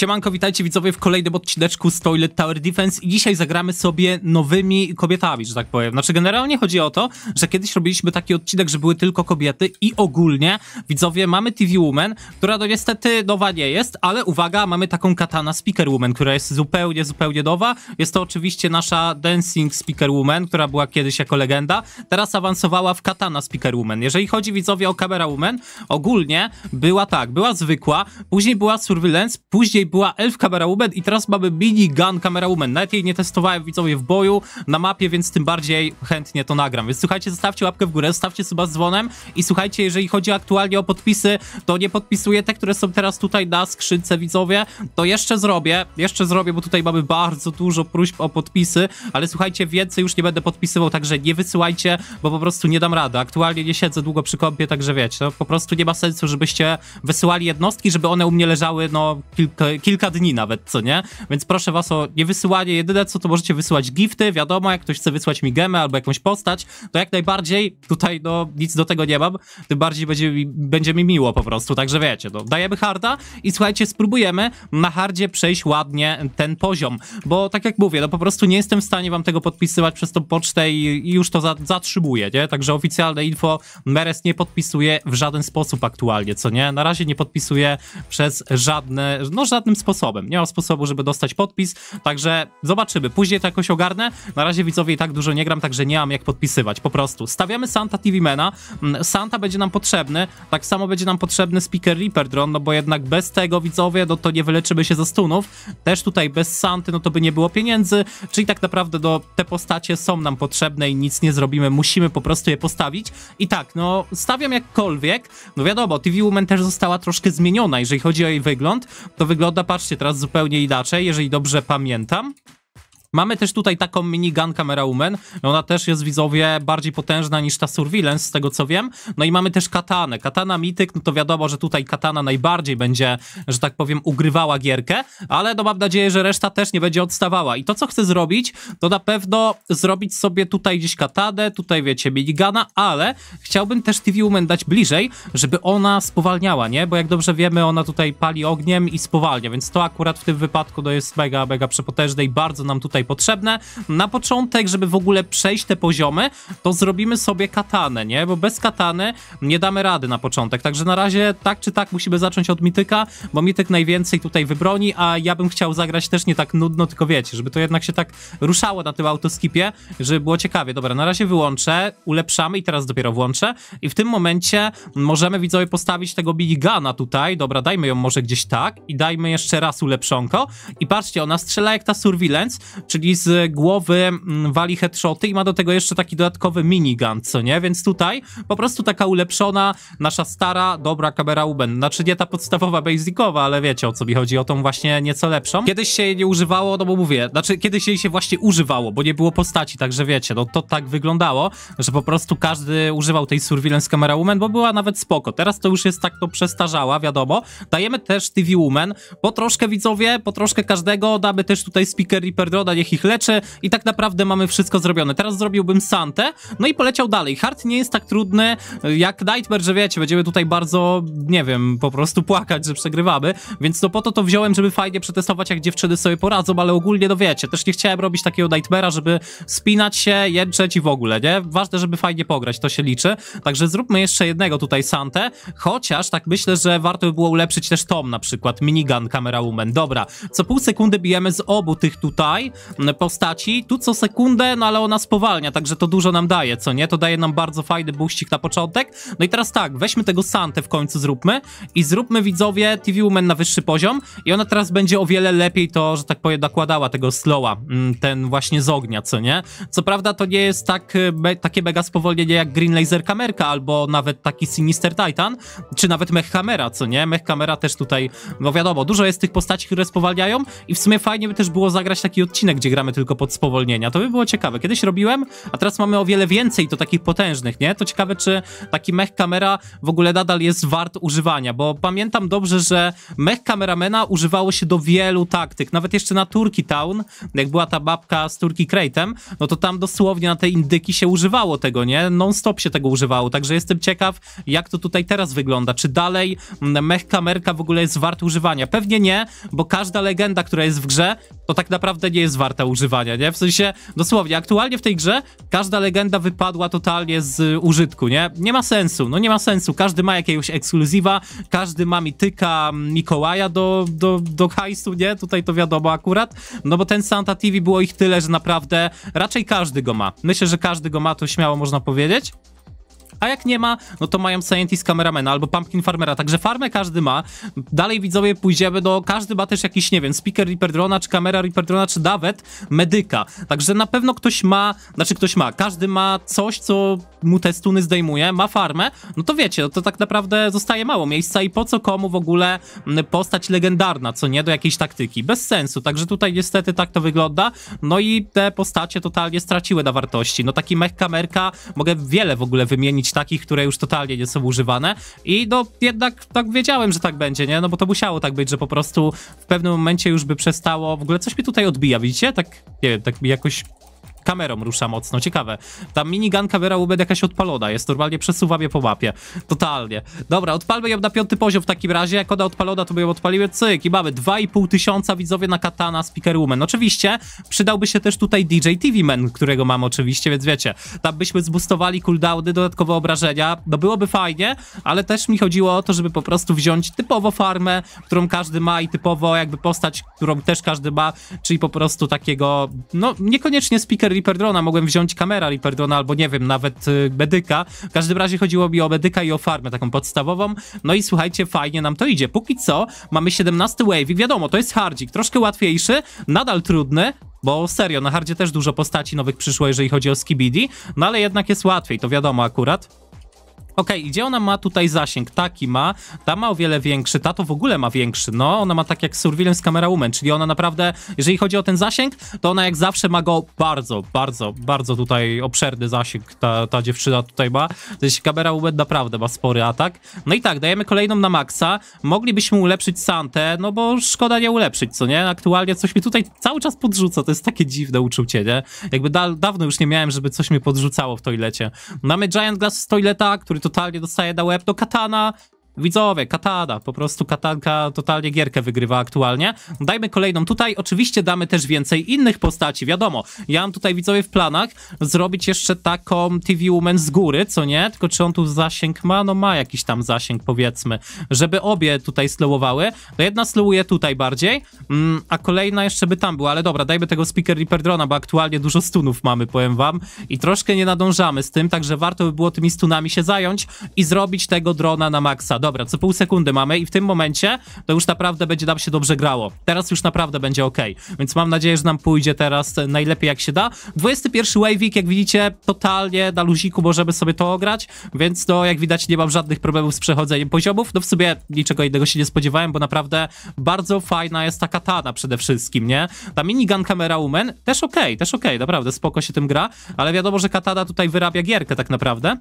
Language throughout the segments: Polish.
Siemanko, witajcie widzowie w kolejnym odcineczku z Toilet Tower Defense i dzisiaj zagramy sobie nowymi kobietami, że tak powiem. Znaczy generalnie chodzi o to, że kiedyś robiliśmy taki odcinek, że były tylko kobiety i ogólnie widzowie mamy TV Woman, która no niestety nowa nie jest, ale uwaga, mamy taką katana Speaker Woman, która jest zupełnie, zupełnie nowa. Jest to oczywiście nasza Dancing Speaker Woman, która była kiedyś jako legenda, teraz awansowała w katana Speaker Woman. Jeżeli chodzi widzowie o Camera Woman, ogólnie była tak, była zwykła, później była Surveillance, później była Elf Camera Woman i teraz mamy Mini Gun Camera Woman. Nawet jej nie testowałem widzowie w boju na mapie, więc tym bardziej chętnie to nagram. Więc słuchajcie, zostawcie łapkę w górę, zostawcie suba z dzwonem i słuchajcie, jeżeli chodzi aktualnie o podpisy, to nie podpisuję te, które są teraz tutaj na skrzynce widzowie, to jeszcze zrobię, jeszcze zrobię, bo tutaj mamy bardzo dużo próśb o podpisy, ale słuchajcie, więcej już nie będę podpisywał, także nie wysyłajcie, bo po prostu nie dam rady. Aktualnie nie siedzę długo przy kąpie, także wiecie, no, po prostu nie ma sensu, żebyście wysyłali jednostki, żeby one u mnie leżały, no, kilka, kilka dni nawet, co nie? Więc proszę was o nie wysyłanie. Jedyne co, to możecie wysyłać gifty, wiadomo, jak ktoś chce wysłać mi gemę albo jakąś postać, to jak najbardziej, tutaj no nic do tego nie mam, tym bardziej będzie mi, będzie mi miło po prostu, także wiecie, no, dajemy harda i słuchajcie, spróbujemy na hardzie przejść ładnie ten poziom, bo tak jak mówię, no po prostu nie jestem w stanie wam tego podpisywać przez tą pocztę i, i już to za, zatrzymuję, nie? Także oficjalne info Meres nie podpisuje w żaden sposób aktualnie, co nie? Na razie nie podpisuje przez żadne, no żadnym sposobem. Nie ma sposobu, żeby dostać podpis, także zobaczymy. Później to jakoś ogarnę. Na razie widzowie i tak dużo nie gram, także nie mam jak podpisywać, po prostu. Stawiamy Santa TV Mana. Mm, Santa będzie nam potrzebny, tak samo będzie nam potrzebny Speaker Reaper Drone, no bo jednak bez tego widzowie, no to nie wyleczymy się ze stunów. Też tutaj bez Santy, no to by nie było pieniędzy, czyli tak naprawdę no, te postacie są nam potrzebne i nic nie zrobimy, musimy po prostu je postawić. I tak, no stawiam jakkolwiek, no wiadomo, TV Woman też została troszkę zmieniona, jeżeli chodzi o jej wygląd, to wygląda, patrzcie, teraz zupełnie inaczej, jeżeli dobrze pamiętam. Mamy też tutaj taką minigun Camera Woman. Ona też jest widzowie bardziej potężna niż ta Surveillance, z tego co wiem. No i mamy też katanę. Katana Mityk, no to wiadomo, że tutaj katana najbardziej będzie, że tak powiem, ugrywała gierkę, ale no mam nadzieję, że reszta też nie będzie odstawała. I to, co chcę zrobić, to na pewno zrobić sobie tutaj gdzieś katanę, tutaj wiecie, minigana, ale chciałbym też TV Woman dać bliżej, żeby ona spowalniała, nie? Bo jak dobrze wiemy, ona tutaj pali ogniem i spowalnia, więc to akurat w tym wypadku to jest mega, mega przepotężne i bardzo nam tutaj tutaj potrzebne. Na początek, żeby w ogóle przejść te poziomy, to zrobimy sobie katanę, nie? Bo bez katany nie damy rady na początek. Także na razie tak czy tak musimy zacząć od mityka, bo mityk najwięcej tutaj wybroni, a ja bym chciał zagrać też nie tak nudno, tylko wiecie, żeby to jednak się tak ruszało na tym autoskipie, żeby było ciekawie. Dobra, na razie wyłączę, ulepszamy i teraz dopiero włączę i w tym momencie możemy widzowie postawić tego minigana tutaj. Dobra, dajmy ją może gdzieś tak i dajmy jeszcze raz ulepszonko i patrzcie, ona strzela jak ta surveillance, czyli z głowy mm, wali headshoty i ma do tego jeszcze taki dodatkowy minigun, co nie? Więc tutaj po prostu taka ulepszona, nasza stara, dobra kamera Uben. Znaczy nie ta podstawowa, basicowa, ale wiecie o co mi chodzi, o tą właśnie nieco lepszą. Kiedyś się jej nie używało, no bo mówię, znaczy kiedyś jej się właśnie używało, bo nie było postaci, także wiecie, no to tak wyglądało, że po prostu każdy używał tej surveillance camera woman, bo była nawet spoko. Teraz to już jest tak to przestarzała, wiadomo. Dajemy też TV woman, po troszkę widzowie, po troszkę każdego, damy też tutaj speaker Reaper Droda, niech ich leczy i tak naprawdę mamy wszystko zrobione. Teraz zrobiłbym Santę, no i poleciał dalej. Hard nie jest tak trudny jak Nightmare, że wiecie, będziemy tutaj bardzo, nie wiem, po prostu płakać, że przegrywamy, więc to po to to wziąłem, żeby fajnie przetestować, jak dziewczyny sobie poradzą, ale ogólnie, no wiecie, też nie chciałem robić takiego Nightmare'a, żeby spinać się, jęczeć i w ogóle, nie? Ważne, żeby fajnie pograć, to się liczy. Także zróbmy jeszcze jednego tutaj Santę, chociaż tak myślę, że warto by było ulepszyć też Tom na przykład, minigun Camera Woman. Dobra, co pół sekundy bijemy z obu tych tutaj postaci. Tu co sekundę, no ale ona spowalnia, także to dużo nam daje, co nie? To daje nam bardzo fajny buścik na początek. No i teraz tak, weźmy tego Santę w końcu zróbmy i zróbmy widzowie TV Woman na wyższy poziom i ona teraz będzie o wiele lepiej to, że tak powiem, nakładała tego slowa, mm, ten właśnie z ognia, co nie? Co prawda to nie jest tak, me, takie mega spowolnienie jak Green Laser Kamerka albo nawet taki Sinister Titan, czy nawet Mech Kamera, co nie? Mech Kamera też tutaj, no wiadomo, dużo jest tych postaci, które spowalniają i w sumie fajnie by też było zagrać taki odcinek gdzie gramy tylko pod spowolnienia. To by było ciekawe. Kiedyś robiłem, a teraz mamy o wiele więcej to takich potężnych, nie? To ciekawe, czy taki mech kamera w ogóle nadal jest wart używania, bo pamiętam dobrze, że mech kameramena używało się do wielu taktyk, nawet jeszcze na Turkey Town, jak była ta babka z Turkey Crate'em, no to tam dosłownie na te indyki się używało tego, nie? Non-stop się tego używało, także jestem ciekaw, jak to tutaj teraz wygląda. Czy dalej mech kamerka w ogóle jest wart używania? Pewnie nie, bo każda legenda, która jest w grze, to tak naprawdę nie jest warta używania, nie? W sensie, dosłownie, aktualnie w tej grze każda legenda wypadła totalnie z użytku, nie? Nie ma sensu, no nie ma sensu. Każdy ma jakiegoś ekskluzywa, każdy ma mityka Mikołaja do, do, do hajsu, nie? Tutaj to wiadomo akurat, no bo ten Santa TV było ich tyle, że naprawdę raczej każdy go ma. Myślę, że każdy go ma, to śmiało można powiedzieć a jak nie ma, no to mają Scientist Cameramana albo Pumpkin Farmera, także farmę każdy ma. Dalej widzowie pójdziemy do, każdy ma też jakiś, nie wiem, speaker Reaper Drona, czy kamera Reaper Drona, czy nawet medyka. Także na pewno ktoś ma, znaczy ktoś ma, każdy ma coś, co mu te stuny zdejmuje, ma farmę, no to wiecie, no to tak naprawdę zostaje mało miejsca i po co komu w ogóle postać legendarna, co nie, do jakiejś taktyki. Bez sensu, także tutaj niestety tak to wygląda, no i te postacie totalnie straciły na wartości. No taki mech kamerka, mogę wiele w ogóle wymienić takich, które już totalnie nie są używane i no jednak tak wiedziałem, że tak będzie, nie? No bo to musiało tak być, że po prostu w pewnym momencie już by przestało, w ogóle coś mi tutaj odbija, widzicie? Tak, nie wiem, tak mi jakoś kamerą rusza mocno, ciekawe. Ta minigun kamera UBD jakaś odpalona jest, normalnie przesuwa mnie po mapie. Totalnie. Dobra, odpalmy ją na piąty poziom w takim razie, jak ona odpalona, to by ją odpaliły, cyk i mamy 2,5 tysiąca widzowie na katana Speaker Woman. Oczywiście przydałby się też tutaj DJ TV Man, którego mam oczywiście, więc wiecie, tam byśmy zbustowali cooldowny, dodatkowe obrażenia, no byłoby fajnie, ale też mi chodziło o to, żeby po prostu wziąć typowo farmę, którą każdy ma i typowo jakby postać, którą też każdy ma, czyli po prostu takiego, no niekoniecznie Speaker Reaper Drona, mogłem wziąć kamera Reaper Drona albo nie wiem, nawet y, medyka. W każdym razie chodziło mi o medyka i o farmę taką podstawową. No i słuchajcie, fajnie nam to idzie. Póki co mamy 17 wave i wiadomo, to jest hardzik, troszkę łatwiejszy, nadal trudny, bo serio, na hardzie też dużo postaci nowych przyszło, jeżeli chodzi o Skibidi, no ale jednak jest łatwiej, to wiadomo akurat. Okej, okay, gdzie ona ma tutaj zasięg? Taki ma, ta ma o wiele większy, ta to w ogóle ma większy, no, ona ma tak jak Surveillance Camera Woman, czyli ona naprawdę, jeżeli chodzi o ten zasięg, to ona jak zawsze ma go bardzo, bardzo, bardzo tutaj obszerny zasięg, ta, ta dziewczyna tutaj ma, jest Camera Woman naprawdę ma spory atak. No i tak, dajemy kolejną na maksa, moglibyśmy ulepszyć Santę, no bo szkoda nie ulepszyć, co nie? Aktualnie coś mi tutaj cały czas podrzuca, to jest takie dziwne uczucie, nie? Jakby da dawno już nie miałem, żeby coś mi podrzucało w toilecie. Mamy Giant Glass z toileta, który to totalnie dostaje na łeb, to Katana Widzowie, katana, po prostu katanka totalnie gierkę wygrywa aktualnie. Dajmy kolejną tutaj, oczywiście damy też więcej innych postaci, wiadomo. Ja mam tutaj, widzowie, w planach zrobić jeszcze taką TV Woman z góry, co nie? Tylko czy on tu zasięg ma? No ma jakiś tam zasięg, powiedzmy. Żeby obie tutaj slowowały. To jedna slowuje tutaj bardziej, mm, a kolejna jeszcze by tam była, ale dobra, dajmy tego Speaker Reaper Drona, bo aktualnie dużo stunów mamy, powiem wam, i troszkę nie nadążamy z tym, także warto by było tymi stunami się zająć i zrobić tego drona na maksa. Dobra, co pół sekundy mamy i w tym momencie to już naprawdę będzie nam się dobrze grało. Teraz już naprawdę będzie ok, więc mam nadzieję, że nam pójdzie teraz najlepiej jak się da. 21 Wave'ik, jak widzicie, totalnie na luziku możemy sobie to ograć, więc to jak widać nie mam żadnych problemów z przechodzeniem poziomów. No w sumie niczego innego się nie spodziewałem, bo naprawdę bardzo fajna jest ta katana przede wszystkim, nie? Ta minigun kamera Woman też ok, też ok, naprawdę spoko się tym gra, ale wiadomo, że katana tutaj wyrabia gierkę tak naprawdę.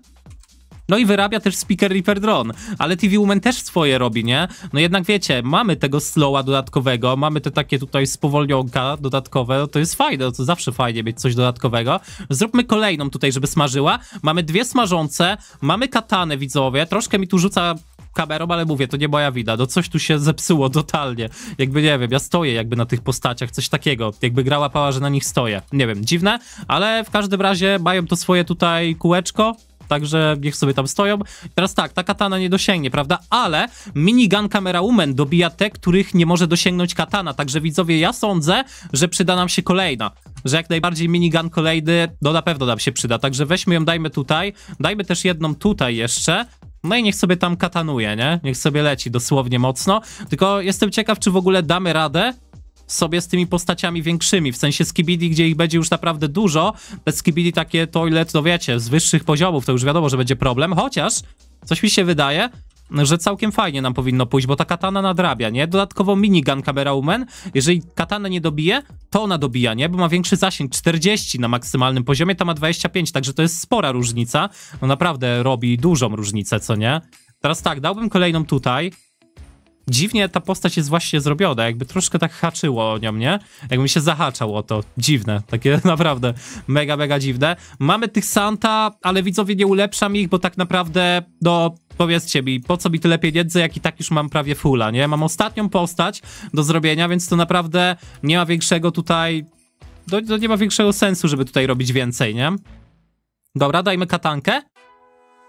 No i wyrabia też Speaker Reaper Drone, ale TV Woman też swoje robi, nie? No jednak wiecie, mamy tego slowa dodatkowego, mamy te takie tutaj spowolnionka dodatkowe, no to jest fajne, no to zawsze fajnie mieć coś dodatkowego. Zróbmy kolejną tutaj, żeby smażyła. Mamy dwie smażące, mamy katanę, widzowie, troszkę mi tu rzuca kamerą, ale mówię, to nie moja wina, no coś tu się zepsuło totalnie. Jakby, nie wiem, ja stoję jakby na tych postaciach, coś takiego, jakby gra łapała, że na nich stoję. Nie wiem, dziwne, ale w każdym razie mają to swoje tutaj kółeczko, także niech sobie tam stoją. Teraz tak, ta katana nie dosięgnie, prawda? Ale minigun Camera Woman dobija te, których nie może dosięgnąć katana, także widzowie, ja sądzę, że przyda nam się kolejna. Że jak najbardziej minigun kolejny, no na pewno nam się przyda, także weźmy ją, dajmy tutaj, dajmy też jedną tutaj jeszcze, no i niech sobie tam katanuje, nie? Niech sobie leci dosłownie mocno. Tylko jestem ciekaw, czy w ogóle damy radę sobie z tymi postaciami większymi, w sensie skibidi, gdzie ich będzie już naprawdę dużo, te skibidi takie toilet, to wiecie, z wyższych poziomów, to już wiadomo, że będzie problem, chociaż coś mi się wydaje, że całkiem fajnie nam powinno pójść, bo ta katana nadrabia, nie? Dodatkowo minigun Camera Woman, jeżeli katana nie dobije, to ona dobija, nie? Bo ma większy zasięg, 40 na maksymalnym poziomie, ta ma 25, także to jest spora różnica. No naprawdę robi dużą różnicę, co nie? Teraz tak, dałbym kolejną tutaj, dziwnie ta postać jest właśnie zrobiona, jakby troszkę tak haczyło o nią, nie? Jakby się zahaczał o to. Dziwne, takie naprawdę mega, mega dziwne. Mamy tych Santa, ale widzowie nie ulepszam ich, bo tak naprawdę, no powiedzcie mi, po co mi tyle pieniędzy, jak i tak już mam prawie fulla, nie? Mam ostatnią postać do zrobienia, więc to naprawdę nie ma większego tutaj, no, no nie ma większego sensu, żeby tutaj robić więcej, nie? Dobra, dajmy katankę.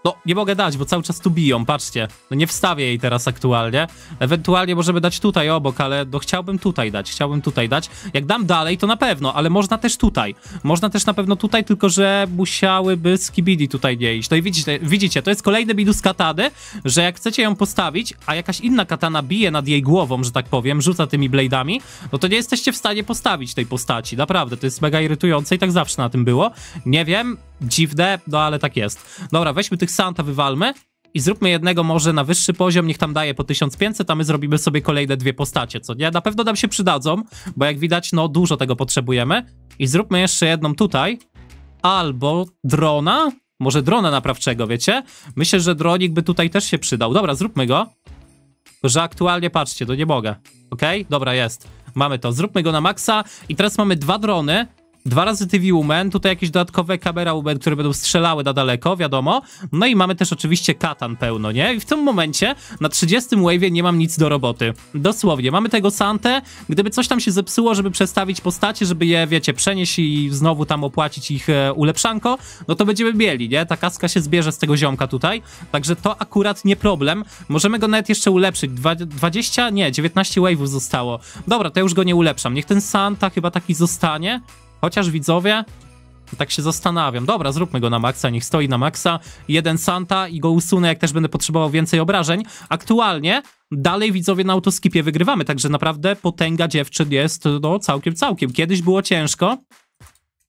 No, nie mogę dać, bo cały czas tu biją, patrzcie. No nie wstawię jej teraz aktualnie. Ewentualnie możemy dać tutaj obok, ale no chciałbym tutaj dać, chciałbym tutaj dać. Jak dam dalej, to na pewno, ale można też tutaj. Można też na pewno tutaj, tylko że musiałyby skibidi tutaj nie iść. No i widzicie, widzicie, to jest kolejny minus katany, że jak chcecie ją postawić, a jakaś inna katana bije nad jej głową, że tak powiem, rzuca tymi blade'ami, no to nie jesteście w stanie postawić tej postaci. Naprawdę, to jest mega irytujące i tak zawsze na tym było. Nie wiem, dziwne, no ale tak jest. Dobra, weźmy tych Santa, wywalmy i zróbmy jednego może na wyższy poziom, niech tam daje po 1500, a my zrobimy sobie kolejne dwie postacie, co nie? Na pewno nam się przydadzą, bo jak widać, no dużo tego potrzebujemy. I zróbmy jeszcze jedną tutaj, albo drona, może drona naprawczego, wiecie? Myślę, że dronik by tutaj też się przydał. Dobra, zróbmy go. Że aktualnie, patrzcie, to nie mogę. Okej? Dobra, jest. Mamy to. Zróbmy go na maksa i teraz mamy dwa drony, Dwa razy TV Woman, tutaj jakieś dodatkowe kamera Woman, które będą strzelały na daleko, wiadomo. No i mamy też oczywiście katan pełno, nie? I w tym momencie na 30 wave'ie nie mam nic do roboty. Dosłownie, mamy tego Santę, gdyby coś tam się zepsuło, żeby przestawić postacie, żeby je, wiecie, przenieść i znowu tam opłacić ich e, ulepszanko, no to będziemy mieli, nie? Ta kaska się zbierze z tego ziomka tutaj, także to akurat nie problem. Możemy go nawet jeszcze ulepszyć. Dwa, 20? Nie, 19 wave'ów zostało. Dobra, to ja już go nie ulepszam. Niech ten Santa chyba taki zostanie. Chociaż widzowie, tak się zastanawiam. Dobra, zróbmy go na maksa, niech stoi na maksa. Jeden Santa i go usunę, jak też będę potrzebował więcej obrażeń. Aktualnie dalej widzowie na autoskipie wygrywamy, także naprawdę potęga dziewczyn jest no całkiem, całkiem. Kiedyś było ciężko,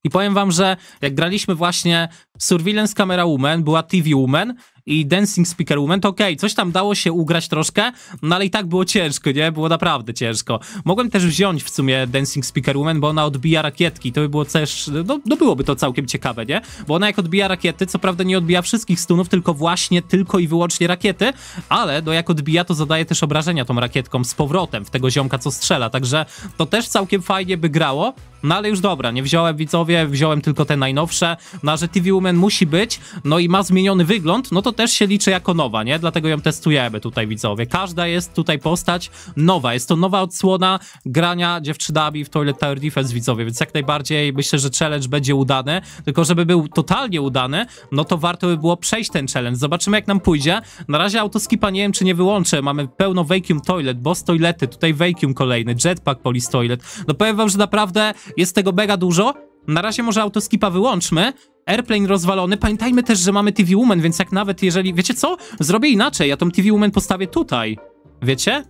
i powiem wam, że jak graliśmy właśnie Surveillance Camera Woman, była TV Woman i Dancing Speaker Woman, to okej, okay, coś tam dało się ugrać troszkę, no ale i tak było ciężko, nie? Było naprawdę ciężko. Mogłem też wziąć w sumie Dancing Speaker Woman, bo ona odbija rakietki, to by było też, no, no byłoby to całkiem ciekawe, nie? Bo ona jak odbija rakiety, co prawda nie odbija wszystkich stunów, tylko właśnie, tylko i wyłącznie rakiety, ale no jak odbija, to zadaje też obrażenia tą rakietką z powrotem w tego ziomka, co strzela, także to też całkiem fajnie by grało, no ale już dobra, nie wziąłem widzowie, wziąłem tylko te najnowsze, no a że TV Woman musi być, no i ma zmieniony wygląd, no to też się liczy jako nowa, nie? Dlatego ją testujemy tutaj widzowie. Każda jest tutaj postać nowa, jest to nowa odsłona grania dziewczynami w Toilet Tower Defense widzowie, więc jak najbardziej myślę, że challenge będzie udany, tylko żeby był totalnie udany, no to warto by było przejść ten challenge. Zobaczymy jak nam pójdzie. Na razie autoskipa nie wiem czy nie wyłączę, mamy pełno vacuum toilet, boss toilety, tutaj vacuum kolejny, jetpack police toilet. No powiem wam, że naprawdę jest tego mega dużo. Na razie może autoskipa wyłączmy. Airplane rozwalony. Pamiętajmy też, że mamy TV Woman, więc jak nawet jeżeli... Wiecie co? Zrobię inaczej. Ja tą TV Woman postawię tutaj. Wiecie?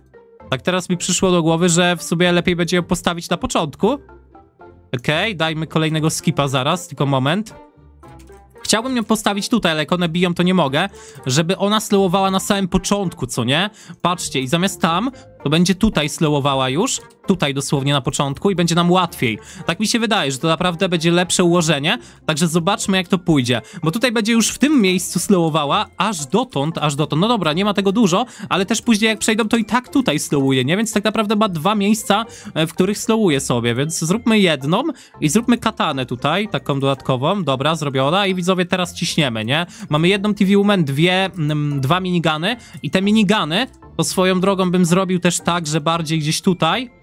Tak teraz mi przyszło do głowy, że w sobie lepiej będzie ją postawić na początku. Okej, okay, dajmy kolejnego skipa zaraz, tylko moment. Chciałbym ją postawić tutaj, ale jak one biją, to nie mogę, żeby ona slowowała na samym początku, co nie? Patrzcie, i zamiast tam, to będzie tutaj slowowała już, tutaj dosłownie na początku i będzie nam łatwiej. Tak mi się wydaje, że to naprawdę będzie lepsze ułożenie, także zobaczmy jak to pójdzie, bo tutaj będzie już w tym miejscu slowowała, aż dotąd, aż dotąd. No dobra, nie ma tego dużo, ale też później jak przejdą, to i tak tutaj slowuje, nie? Więc tak naprawdę ma dwa miejsca, e, w których slowuje sobie, więc zróbmy jedną i zróbmy katanę tutaj, taką dodatkową, dobra, zrobiona i widzowie teraz ciśniemy, nie? Mamy jedną TV Woman, dwie, mm, dwa minigany i te minigany to swoją drogą bym zrobił też tak, że bardziej gdzieś tutaj.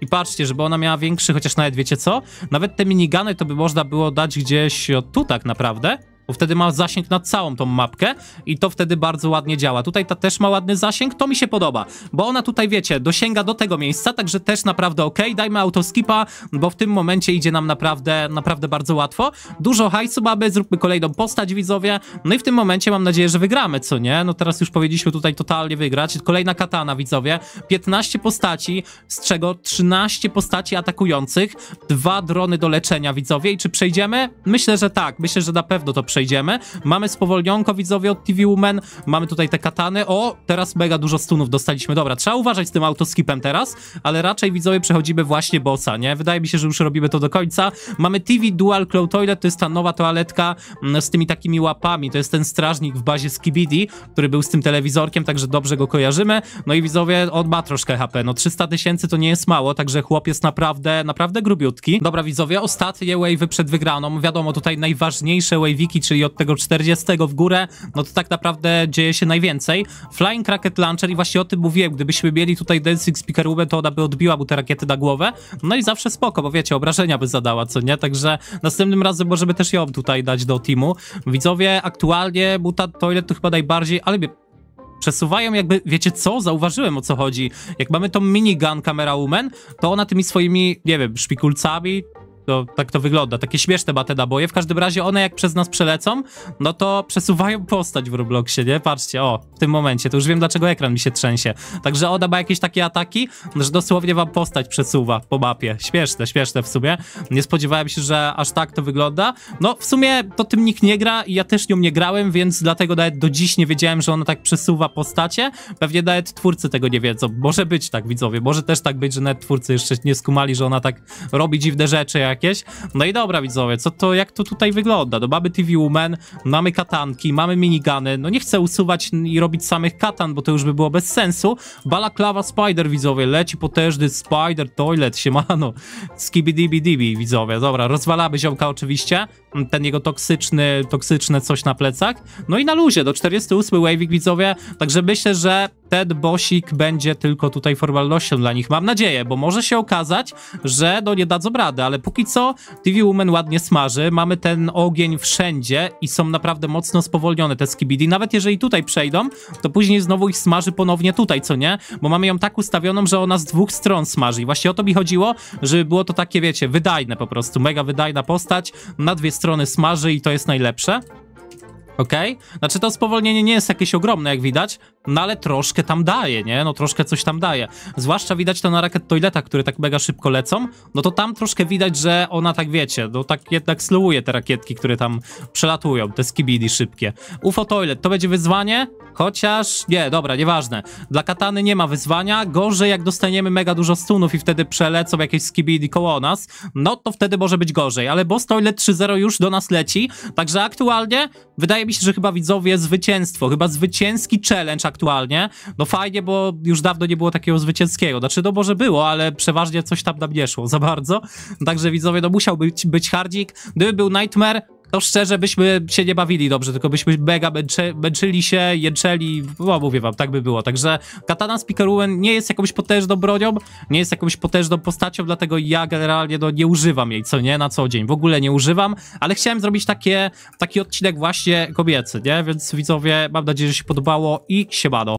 I patrzcie, żeby ona miała większy, chociaż nawet wiecie co? Nawet te minigany to by można było dać gdzieś tu tak naprawdę bo wtedy ma zasięg na całą tą mapkę i to wtedy bardzo ładnie działa. Tutaj ta też ma ładny zasięg, to mi się podoba, bo ona tutaj, wiecie, dosięga do tego miejsca, także też naprawdę ok. Dajmy autoskipa, bo w tym momencie idzie nam naprawdę, naprawdę bardzo łatwo. Dużo hajsu mamy, zróbmy kolejną postać, widzowie, no i w tym momencie mam nadzieję, że wygramy, co nie? No teraz już powiedzieliśmy tutaj totalnie wygrać. Kolejna katana, widzowie, 15 postaci, z czego 13 postaci atakujących, dwa drony do leczenia, widzowie, i czy przejdziemy? Myślę, że tak, myślę, że na pewno to przejdziemy przejdziemy. Mamy spowolnionko, widzowie, od TV Woman, mamy tutaj te katany. O, teraz mega dużo stunów dostaliśmy. Dobra, trzeba uważać z tym autoskipem teraz, ale raczej, widzowie, przechodzimy właśnie bossa, nie? Wydaje mi się, że już robimy to do końca. Mamy TV Dual Cloud Toilet, to jest ta nowa toaletka mm, z tymi takimi łapami, to jest ten strażnik w bazie Skibidi, który był z tym telewizorkiem, także dobrze go kojarzymy. No i widzowie, on ma troszkę HP, no 300 tysięcy to nie jest mało, także chłop jest naprawdę, naprawdę grubiutki. Dobra, widzowie, ostatnie wave'y przed wygraną, wiadomo, tutaj najważniejsze wave'iki, czyli od tego 40 w górę, no to tak naprawdę dzieje się najwięcej. Flying Rocket Launcher i właśnie o tym mówiłem, gdybyśmy mieli tutaj Dancing Speaker Ube, to ona by odbiła mu te rakiety na głowę, no i zawsze spoko, bo wiecie, obrażenia by zadała, co nie? Także następnym razem możemy też ją tutaj dać do teamu. Widzowie, aktualnie Mutant Toilet to chyba najbardziej, ale przesuwają jakby, wiecie co, zauważyłem o co chodzi. Jak mamy tą minigun Camera Woman, to ona tymi swoimi, nie wiem, szpikulcami, to, tak to wygląda, takie śmieszne ma te naboje. W każdym razie one jak przez nas przelecą, no to przesuwają postać w Robloxie, nie? Patrzcie, o, w tym momencie, to już wiem dlaczego ekran mi się trzęsie. Także ona ma jakieś takie ataki, że dosłownie wam postać przesuwa po mapie. Śmieszne, śmieszne w sumie. Nie spodziewałem się, że aż tak to wygląda. No, w sumie to tym nikt nie gra i ja też nią nie grałem, więc dlatego nawet do dziś nie wiedziałem, że ona tak przesuwa postacie. Pewnie nawet twórcy tego nie wiedzą. Może być tak, widzowie, może też tak być, że nawet twórcy jeszcze nie skumali, że ona tak robi dziwne rzeczy jakieś. No i dobra, widzowie, co to, jak to tutaj wygląda? No mamy TV Woman, mamy katanki, mamy minigany, no nie chcę usuwać i robić samych katan, bo to już by było bez sensu. Balaklawa Spider, widzowie, leci potężny Spider Toilet, siemano, skibidibidibi, widzowie, dobra, rozwalamy ziomka oczywiście, ten jego toksyczny, toksyczne coś na plecach, no i na luzie, do 48 Wavik, widzowie, także myślę, że ten bosik będzie tylko tutaj formalnością dla nich, mam nadzieję, bo może się okazać, że no nie dadzą rady, ale póki co TV Woman ładnie smaży, mamy ten ogień wszędzie i są naprawdę mocno spowolnione te skibidi, nawet jeżeli tutaj przejdą, to później znowu ich smaży ponownie tutaj, co nie? Bo mamy ją tak ustawioną, że ona z dwóch stron smaży i właśnie o to mi chodziło, żeby było to takie, wiecie, wydajne po prostu, mega wydajna postać, na dwie strony smaży i to jest najlepsze. Okej? Okay? Znaczy to spowolnienie nie jest jakieś ogromne, jak widać, no ale troszkę tam daje, nie? No troszkę coś tam daje. Zwłaszcza widać to na rakiet toiletach, które tak mega szybko lecą, no to tam troszkę widać, że ona tak, wiecie, no tak jednak slowuje te rakietki, które tam przelatują, te skibidi szybkie. UFO toilet, to będzie wyzwanie, chociaż, nie, dobra, nieważne. Dla katany nie ma wyzwania, gorzej jak dostaniemy mega dużo stunów i wtedy przelecą jakieś skibidi koło nas, no to wtedy może być gorzej, ale boss toilet 3.0 już do nas leci, także aktualnie wydaje mi się, że chyba widzowie zwycięstwo, chyba zwycięski challenge aktualnie. No fajnie, bo już dawno nie było takiego zwycięskiego. Znaczy, no może było, ale przeważnie coś tam nam nie szło za bardzo. Także widzowie, no musiał być, być hardzik. Gdyby był Nightmare, to szczerze byśmy się nie bawili dobrze, tylko byśmy mega męczy, męczyli się, jęczeli, no mówię wam, tak by było. Także Katana Speakeruen nie jest jakąś potężną bronią, nie jest jakąś potężną postacią, dlatego ja generalnie no, nie używam jej, co nie, na co dzień. W ogóle nie używam, ale chciałem zrobić takie, taki odcinek właśnie kobiecy, nie? Więc widzowie, mam nadzieję, że się podobało i siemano.